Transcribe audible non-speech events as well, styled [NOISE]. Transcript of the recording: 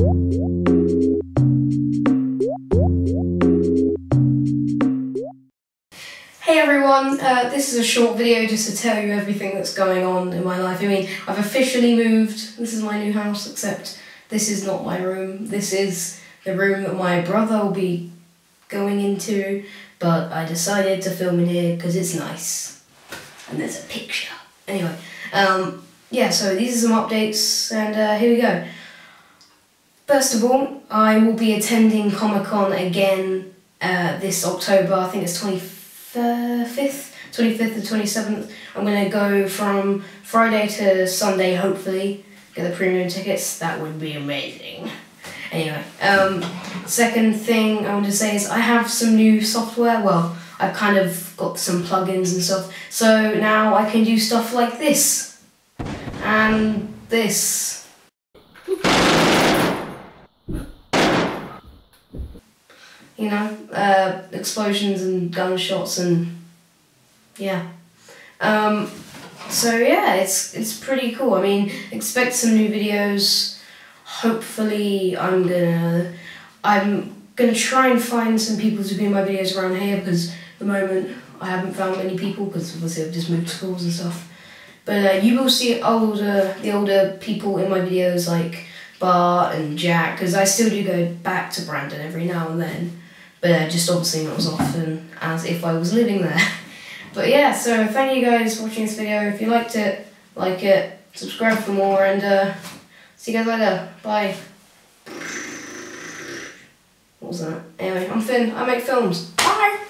Hey everyone, uh, this is a short video just to tell you everything that's going on in my life. I mean, I've officially moved. This is my new house, except this is not my room. This is the room that my brother will be going into, but I decided to film in here because it's nice. And there's a picture. Anyway, um, yeah, so these are some updates, and uh, here we go. First of all, I will be attending Comic Con again uh, this October. I think it's 25th, 25th to 27th. I'm going to go from Friday to Sunday, hopefully. Get the premium tickets. That would be amazing. Anyway, um, second thing I want to say is I have some new software. Well, I've kind of got some plugins and stuff. So now I can do stuff like this. And this. You know, uh, explosions and gunshots and yeah. Um, so yeah, it's it's pretty cool. I mean, expect some new videos. Hopefully, I'm gonna I'm gonna try and find some people to be in my videos around here because the moment I haven't found many people because obviously I've just moved schools and stuff. But uh, you will see older the older people in my videos like Bart and Jack because I still do go back to Brandon every now and then but just obviously not as often as if I was living there. [LAUGHS] but yeah, so thank you guys for watching this video. If you liked it, like it, subscribe for more, and uh, see you guys later. Bye. What was that? Anyway, I'm Fin. I make films. Bye.